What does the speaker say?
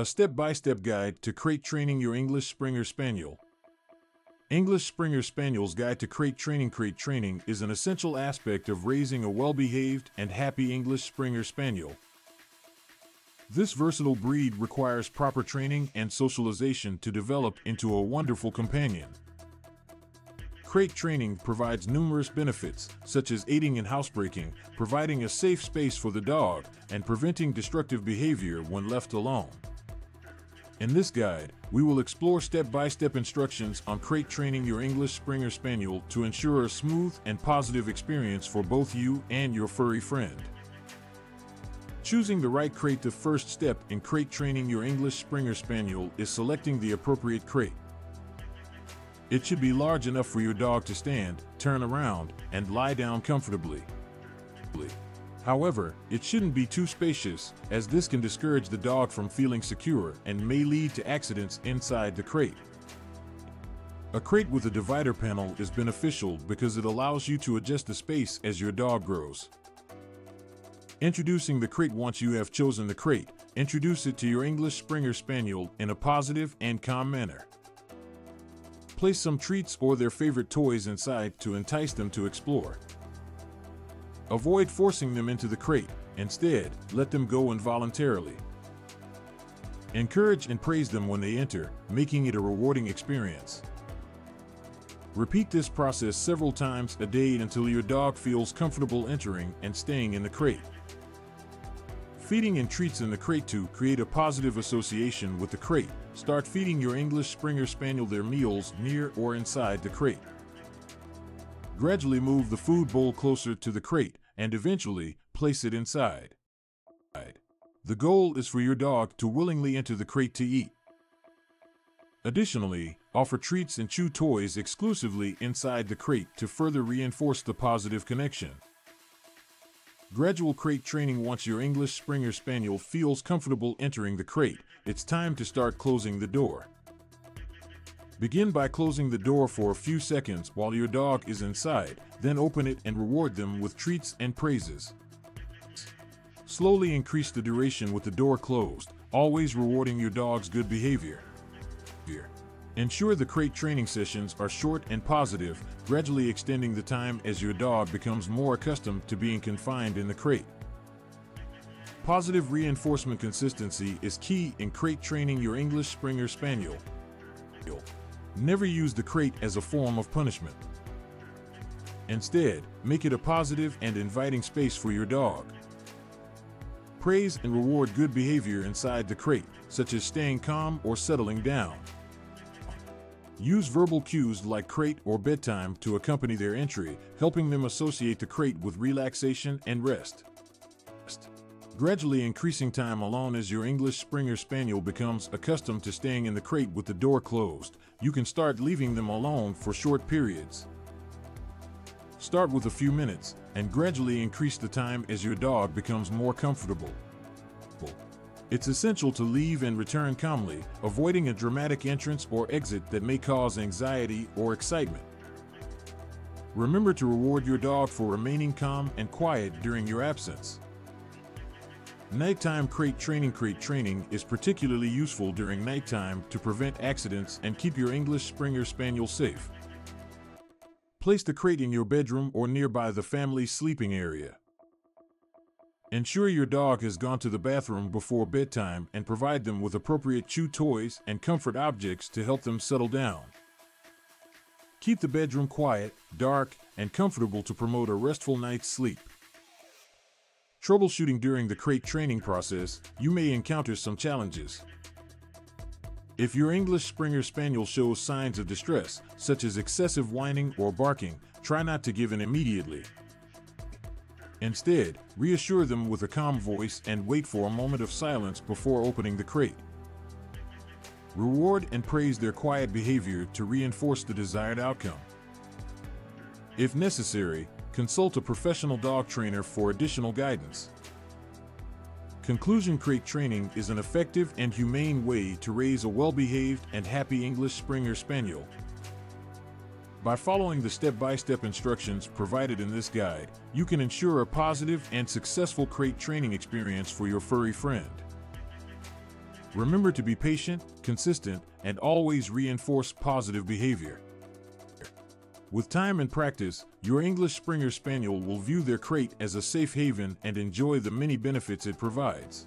A step-by-step guide to crate training your English Springer Spaniel. English Springer Spaniel's Guide to Crate Training Crate training is an essential aspect of raising a well-behaved and happy English Springer Spaniel. This versatile breed requires proper training and socialization to develop into a wonderful companion. Crate training provides numerous benefits, such as aiding in housebreaking, providing a safe space for the dog, and preventing destructive behavior when left alone. In this guide, we will explore step-by-step instructions on crate training your English Springer Spaniel to ensure a smooth and positive experience for both you and your furry friend. Choosing the right crate The first step in crate training your English Springer Spaniel is selecting the appropriate crate. It should be large enough for your dog to stand, turn around, and lie down comfortably. However, it shouldn't be too spacious, as this can discourage the dog from feeling secure and may lead to accidents inside the crate. A crate with a divider panel is beneficial because it allows you to adjust the space as your dog grows. Introducing the crate once you have chosen the crate, introduce it to your English Springer Spaniel in a positive and calm manner. Place some treats or their favorite toys inside to entice them to explore. Avoid forcing them into the crate. Instead, let them go involuntarily. Encourage and praise them when they enter, making it a rewarding experience. Repeat this process several times a day until your dog feels comfortable entering and staying in the crate. Feeding and treats in the crate to create a positive association with the crate. Start feeding your English Springer Spaniel their meals near or inside the crate. Gradually move the food bowl closer to the crate and eventually place it inside. The goal is for your dog to willingly enter the crate to eat. Additionally, offer treats and chew toys exclusively inside the crate to further reinforce the positive connection. Gradual crate training once your English Springer Spaniel feels comfortable entering the crate, it's time to start closing the door. Begin by closing the door for a few seconds while your dog is inside, then open it and reward them with treats and praises. Slowly increase the duration with the door closed, always rewarding your dog's good behavior. Ensure the crate training sessions are short and positive, gradually extending the time as your dog becomes more accustomed to being confined in the crate. Positive reinforcement consistency is key in crate training your English Springer Spaniel. Never use the crate as a form of punishment. Instead, make it a positive and inviting space for your dog. Praise and reward good behavior inside the crate, such as staying calm or settling down. Use verbal cues like crate or bedtime to accompany their entry, helping them associate the crate with relaxation and rest. Gradually increasing time alone as your English Springer Spaniel becomes accustomed to staying in the crate with the door closed, you can start leaving them alone for short periods. Start with a few minutes and gradually increase the time as your dog becomes more comfortable. It's essential to leave and return calmly, avoiding a dramatic entrance or exit that may cause anxiety or excitement. Remember to reward your dog for remaining calm and quiet during your absence. Nighttime crate training Crate training is particularly useful during nighttime to prevent accidents and keep your English Springer Spaniel safe. Place the crate in your bedroom or nearby the family's sleeping area. Ensure your dog has gone to the bathroom before bedtime and provide them with appropriate chew toys and comfort objects to help them settle down. Keep the bedroom quiet, dark, and comfortable to promote a restful night's sleep. Troubleshooting during the crate training process, you may encounter some challenges. If your English Springer Spaniel shows signs of distress, such as excessive whining or barking, try not to give in immediately. Instead, reassure them with a calm voice and wait for a moment of silence before opening the crate. Reward and praise their quiet behavior to reinforce the desired outcome. If necessary, consult a professional dog trainer for additional guidance. Conclusion Crate training is an effective and humane way to raise a well-behaved and happy English Springer Spaniel. By following the step-by-step instructions provided in this guide, you can ensure a positive and successful crate training experience for your furry friend. Remember to be patient, consistent, and always reinforce positive behavior. With time and practice, your English Springer Spaniel will view their crate as a safe haven and enjoy the many benefits it provides.